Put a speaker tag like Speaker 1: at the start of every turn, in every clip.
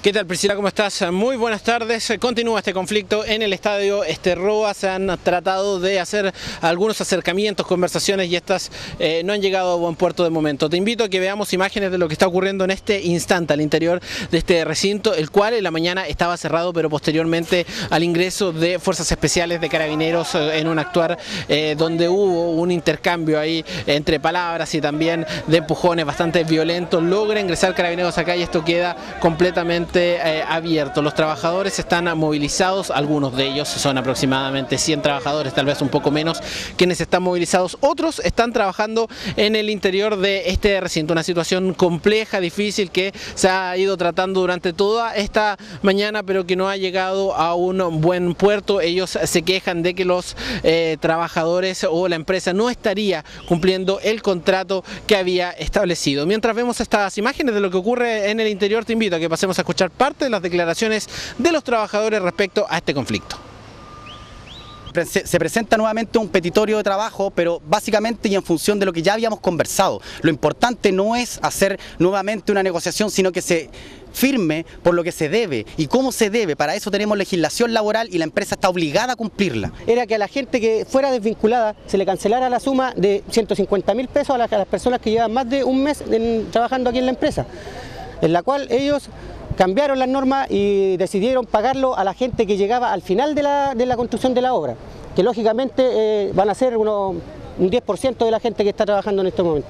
Speaker 1: ¿Qué tal Priscila? ¿Cómo estás? Muy buenas tardes. Continúa este conflicto en el estadio Esterroa. Se han tratado de hacer algunos acercamientos, conversaciones y estas eh, no han llegado a buen puerto de momento. Te invito a que veamos imágenes de lo que está ocurriendo en este instante al interior de este recinto, el cual en la mañana estaba cerrado, pero posteriormente al ingreso de fuerzas especiales de carabineros eh, en un actuar eh, donde hubo un intercambio ahí entre palabras y también de empujones bastante violentos, logra ingresar carabineros acá y esto queda completamente eh, abierto. Los trabajadores están movilizados, algunos de ellos son aproximadamente 100 trabajadores, tal vez un poco menos, quienes están movilizados. Otros están trabajando en el interior de este recinto, una situación compleja, difícil, que se ha ido tratando durante toda esta mañana, pero que no ha llegado a un buen puerto. Ellos se quejan de que los eh, trabajadores o la empresa no estaría cumpliendo el contrato que había establecido. Mientras vemos estas imágenes de lo que ocurre en el interior, te invito a que pasemos a escuchar parte de las declaraciones de los trabajadores respecto a este conflicto
Speaker 2: se presenta nuevamente un petitorio de trabajo, pero básicamente y en función de lo que ya habíamos conversado. Lo importante no es hacer nuevamente una negociación, sino que se firme por lo que se debe y cómo se debe. Para eso tenemos legislación laboral y la empresa está obligada a cumplirla.
Speaker 3: Era que a la gente que fuera desvinculada se le cancelara la suma de 150 mil pesos a las, personas que llevan más de un mes trabajando aquí en la empresa, en la cual ellos cambiaron las normas y decidieron pagarlo a la gente que llegaba al final de la, construcción de la obra, que lógicamente eh, van a ser unos, un 10% de la gente que está trabajando en este momento.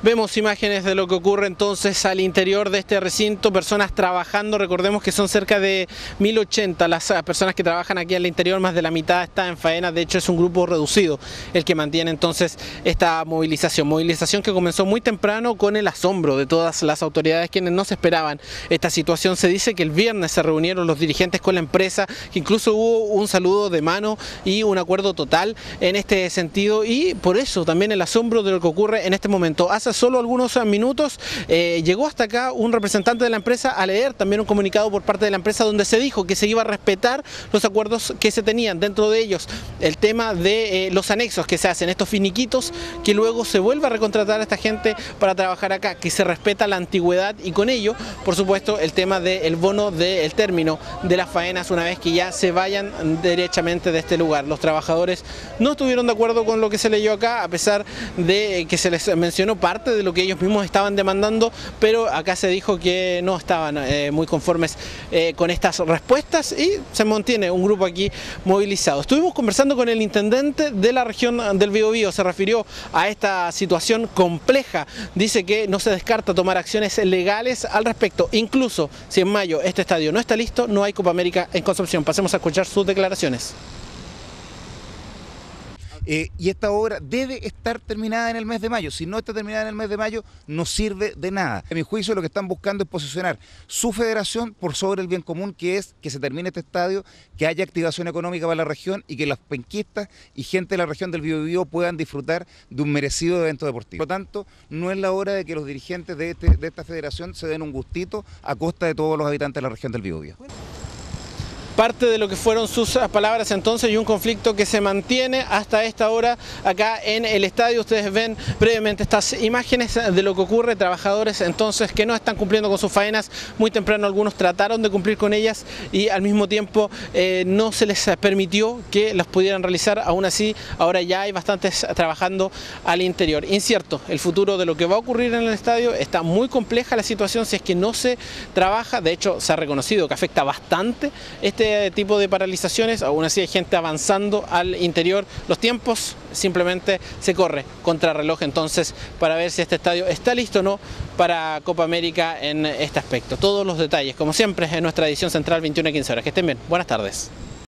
Speaker 1: Vemos imágenes de lo que ocurre entonces al interior de este recinto, personas trabajando, recordemos que son cerca de 1080 las ah, personas que trabajan aquí al interior, más de la mitad está en faena, de hecho es un grupo reducido el que mantiene entonces esta movilización, movilización que comenzó muy temprano con el asombro de todas las autoridades quienes no se esperaban esta situación, se dice que el viernes se reunieron los dirigentes con la empresa, que incluso hubo un saludo de mano y un acuerdo total en este sentido y por eso también el asombro de lo que ocurre en este momento solo algunos minutos eh, llegó hasta acá un representante de la empresa a leer también un comunicado por parte de la empresa donde se dijo que se iba a respetar los acuerdos que se tenían, dentro de ellos el tema de eh, los anexos que se hacen, estos finiquitos, que luego se vuelve a recontratar a esta gente para trabajar acá, que se respeta la antigüedad y con ello, por supuesto, el tema del bono del término de las faenas una vez que ya se vayan derechamente de este lugar. Los trabajadores no estuvieron de acuerdo con lo que se leyó acá, a pesar de que se les mencionó parte de lo que ellos mismos estaban demandando, pero acá se dijo que no estaban eh, muy conformes eh, con estas respuestas y se mantiene un grupo aquí movilizado. Estuvimos conversando con el intendente de la región del Biobío, se refirió a esta situación compleja, dice que no se descarta tomar acciones legales al respecto, incluso si en mayo este estadio no está listo, no hay Copa América en Concepción. Pasemos a escuchar sus declaraciones.
Speaker 4: Eh, y esta obra debe estar terminada en el mes de mayo. Si no está terminada en el mes de mayo, no sirve de nada. En mi juicio, lo que están buscando es posicionar su federación por sobre el bien común, que es que se termine este estadio, que haya activación económica para la región y que las penquistas y gente de la región del Biobío puedan disfrutar de un merecido evento deportivo. Por lo tanto, no es la hora de que los dirigentes de, este, de esta federación se den un gustito a costa de todos los habitantes de la región del Biobío
Speaker 1: parte de lo que fueron sus palabras entonces y un conflicto que se mantiene hasta esta hora acá en el estadio. Ustedes ven brevemente estas imágenes de lo que ocurre, trabajadores entonces que no están cumpliendo con sus faenas, muy temprano algunos trataron de cumplir con ellas y al mismo tiempo eh, no se les permitió que las pudieran realizar, aún así ahora ya hay bastantes trabajando al interior. Incierto, el futuro de lo que va a ocurrir en el estadio está muy compleja la situación si es que no se trabaja, de hecho se ha reconocido que afecta bastante este tipo de paralizaciones, aún así hay gente avanzando al interior. Los tiempos simplemente se corre contra reloj entonces para ver si este estadio está listo o no para Copa América en este aspecto. Todos los detalles, como siempre, en nuestra edición central 21 a 15 horas. Que estén bien. Buenas tardes.